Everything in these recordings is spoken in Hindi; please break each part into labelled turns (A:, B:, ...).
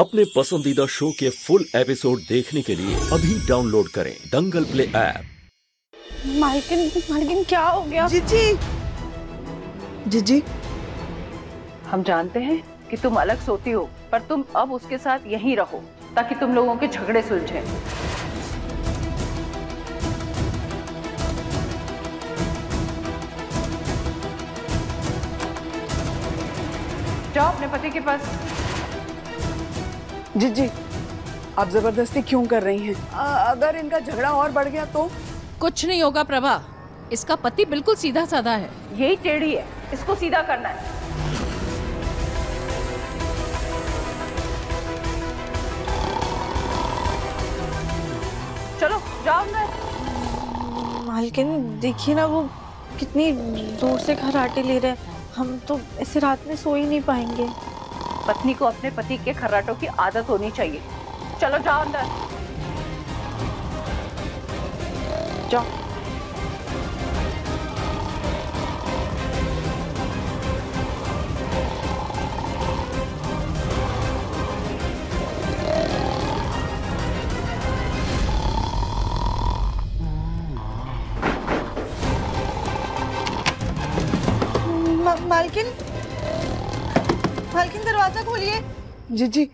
A: अपने पसंदीदा शो के फुल एपिसोड देखने के लिए अभी डाउनलोड करें दंगल प्ले ऐप।
B: मालकिन मालकिन क्या हो गया?
C: जीजी। जीजी।
D: हम जानते हैं कि तुम अलग सोती हो पर तुम अब उसके साथ यहीं रहो ताकि तुम लोगों के झगड़े सुलझे। जाओ अपने पति के पास।
C: जीजी आप ज़बरदस्ती क्यों कर रही हैं? अगर इनका झगड़ा और बढ़ गया तो?
E: कुछ नहीं होगा प्रभा। इसका पति बिल्कुल सीधा साधा है।
D: यही टेढ़ी है। इसको सीधा करना है। चलो जाओ अंदर।
B: मालकिन देखिए ना वो कितनी ज़ोर से खराटे ले रहे हैं। हम तो ऐसे रात में सो ही नहीं पाएँगे।
D: पत्नी को अपने पति के खर्राटों की आदत होनी चाहिए। चलो जाओ अंदर। जाओ।
C: जीजी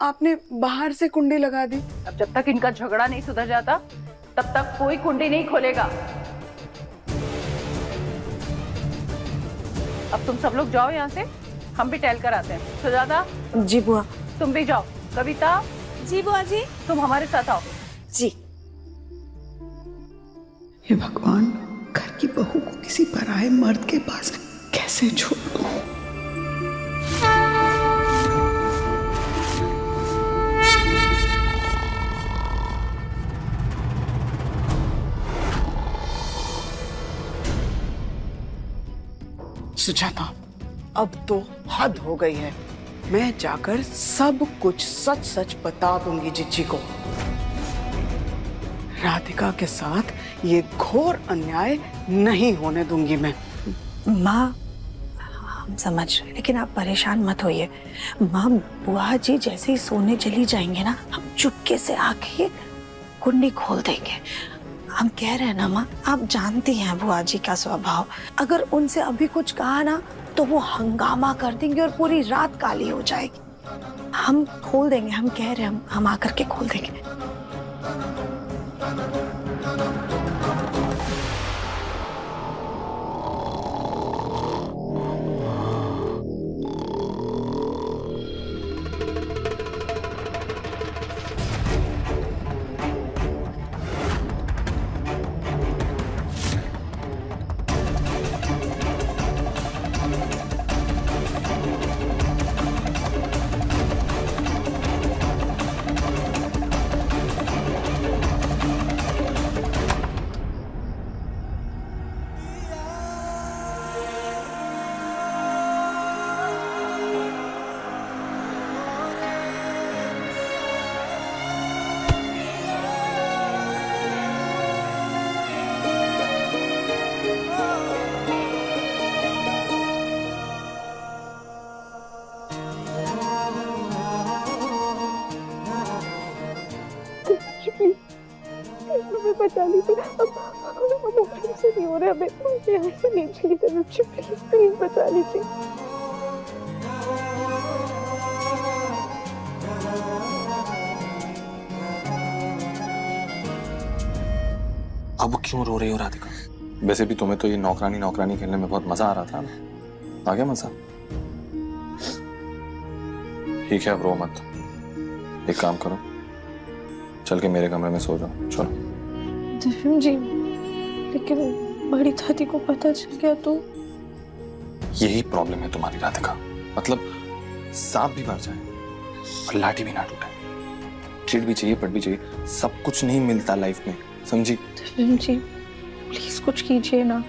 C: आपने बाहर से कुंडी लगा दी।
D: अब जब तक इनका झगड़ा नहीं सुधर जाता तब तक कोई कुंडी नहीं खोलेगा। अब तुम सब लोग जाओ यहाँ से हम भी टहल कर आते हैं। सुजाता?
B: जी बुआ।
D: तुम भी जाओ। कविता?
B: जी बुआ जी।
D: तुम हमारे साथ आओ।
B: जी।
F: हे भगवान घर की बहू को किसी पराए मर्द के पास कैसे छोड़ दूँ? सुजाता
C: अब तो हद हो गई है। मैं जाकर सब कुछ सच सच बता दूँगी जीजी को। राधिका के साथ ये घोर अन्याय नहीं होने दूँगी मैं।
G: माँ हम समझ रहे लेकिन आप परेशान मत होइए। माँ बुआ जी जैसे ही सोने चली जाएँगे ना हम चुपके से आके कुंडी खोल देंगे। हम कह रहे हैं ना माँ आप जानती हैं बुआ जी का स्वभाव। अगर उनसे अभी कुछ कहा ना तो वो हंगामा कर देंगे और पूरी रात काली हो जाएगी। हम खोल देंगे हम कह रहे हैं हम, हम आकर के खोल देंगे।
B: से नहीं हो यहाँ से नीचे की तरफ़ से प्लीज़ प्लीज़ बचा लीजिए
H: अब क्यों रो रही हो राधिका? वैसे भी तुम्हें तो ये नौकरानी नौकरानी खेलने में बहुत मज़ा आ रहा था। ना आ गया मज़ा ठीक है अब रो मत। एक काम करो चल के मेरे कमरे में सो जाओ। चलो।
B: जी लेकिन बड़ी दादी को पता चल गया तो।
H: यही प्रॉब्लम है तुम्हारी राधिका। मतलब सांप भी मर जाए और लाठी भी ना टूटे। चिट भी चाहिए पट भी चाहिए सब कुछ नहीं मिलता लाइफ में समझी?
B: जी प्लीज़ कुछ कीजिए ना।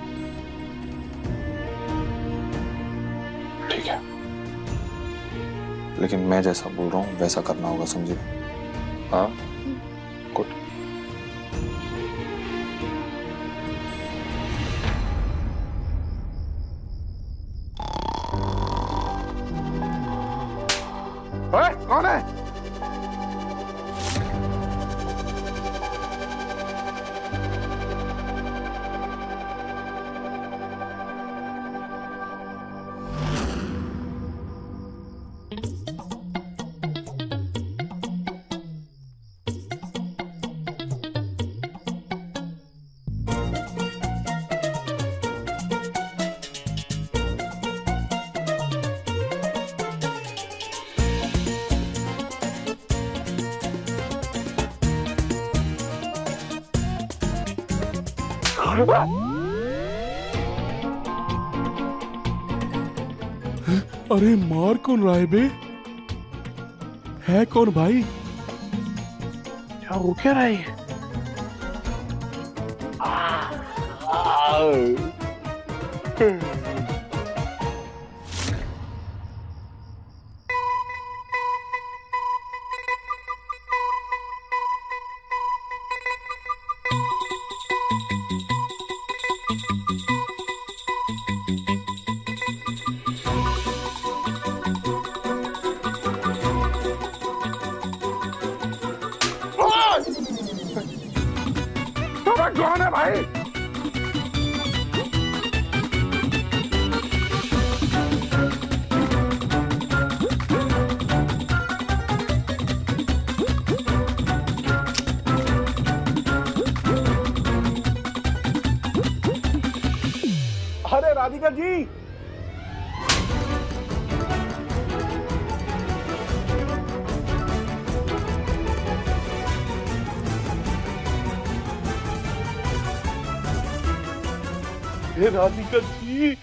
H: ठीक है। लेकिन मैं जैसा बोल रहा हूँ वैसा करना होगा समझी? हाँ? गुड
I: कौन है अरे मार कौन रहा है बे? है कौन भाई?
J: क्या हो क्या रहा है। कौन है भाई? अरे राधिका जी हे राधिका जी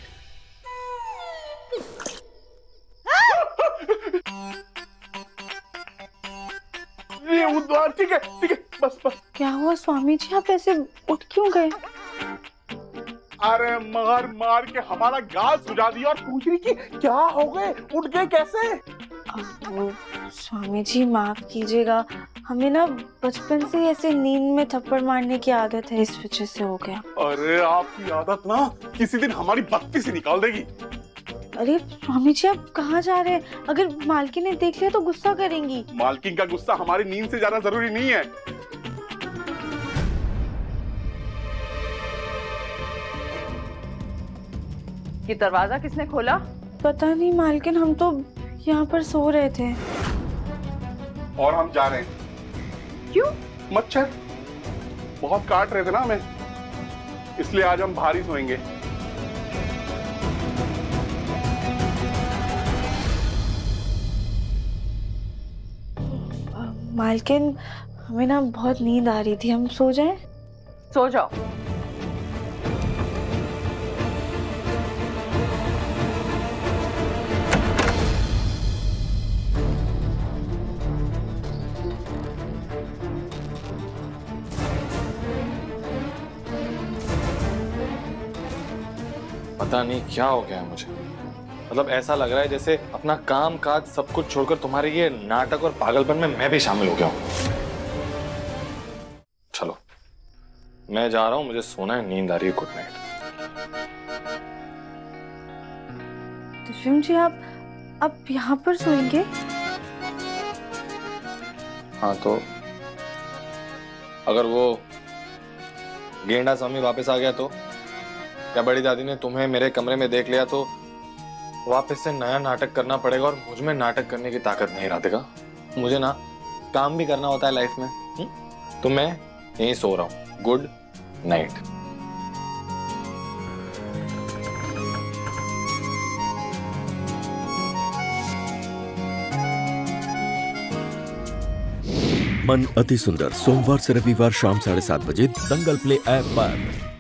J: ये उद्वार ठीक है ठीक है बस बस।
B: क्या हुआ स्वामी जी आप ऐसे उठ क्यों गए?
J: अरे मार मार के हमारा गाल सुझा दिया और पूछ रही कि क्या हो गए? उठ गए कैसे?
B: वो स्वामी जी माफ़ कीजिएगा। हमें ना बचपन से ऐसे नींद में थप्पड़ मारने की आदत है इस वजह से हो गया।
J: अरे आपकी आदत ना किसी दिन हमारी बत्ती से निकाल देगी।
B: अरे स्वामी जी आप कहाँ जा रहे हैं? अगर मालकिन ने देख लिया तो गुस्सा करेंगी।
J: मालकिन का गुस्सा हमारी नींद से ज़्यादा ज़रूरी नहीं है।
D: ये दरवाज़ा किसने खोला?
B: पता नहीं मालकिन हम तो यहाँ पर सो रहे थे।
J: और हम जा रहे हैं।
D: क्यों?
J: मच्छर। बहुत काट रहे थे ना हमें। इसलिए आज हम भारी सोएँगे।
B: मालकिन हमें ना बहुत नींद आ रही थी। हम सो जाएँ?
D: सो जाओ।
H: पता नहीं क्या हो गया है मुझे। मतलब ऐसा लग रहा है जैसे अपना काम काज सब कुछ छोड़कर तुम्हारे ये नाटक और पागलपन में मैं भी शामिल हो गया हूँ। चलो मैं जा रहा हूँ मुझे सोना है नींद आ रही है गुड नाइट।
B: दिव्यम जी आप आप यहाँ पर सोएँगे?
H: हाँ तो अगर वो गेंडा स्वामी वापस आ गया तो? या बड़ी दादी ने तुम्हें मेरे कमरे में देख लिया तो वापस से नया नाटक करना पड़ेगा और मुझमें नाटक करने की ताकत नहीं राधिका मुझे ना काम भी करना होता है लाइफ में हुँ? तो मैं यहीं सो रहा हूँ। गुड नाइट
A: मन अति सुंदर, सोमवार से रविवार शाम साढ़े सात बजे दंगल प्ले ऐप पर।